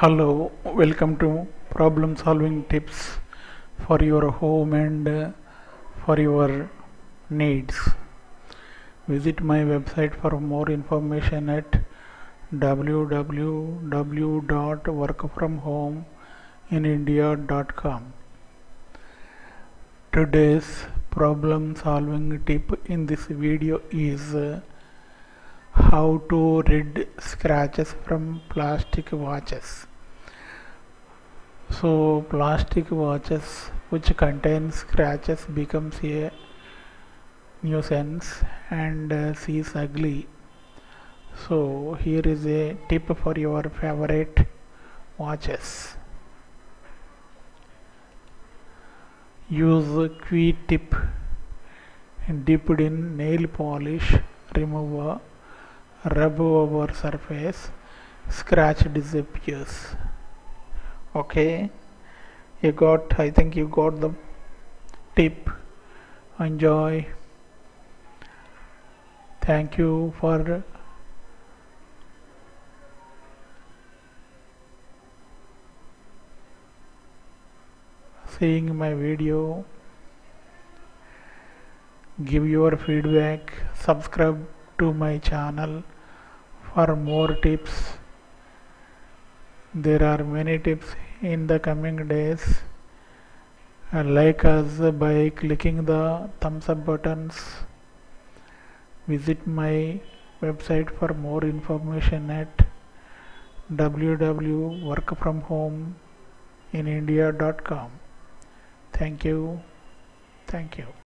Hello, welcome to problem solving tips for your home and for your needs. Visit my website for more information at www.workfromhomeinindia.com. Today's problem solving tip in this video is uh, how to rid scratches from plastic watches. So plastic watches which contain scratches becomes a nuisance and uh, sees ugly. So here is a tip for your favorite watches. Use q-tip dipped in nail polish remover rub over surface scratch disappears. Okay? You got i think you got the tip. Enjoy. Thank you for seeing my video. Give your feedback. Subscribe to my channel for more tips. There are many tips in the coming days. Uh, like us by clicking the thumbs up buttons. Visit my website for more information at www.workfromhomeinindia.com thank you. Thank you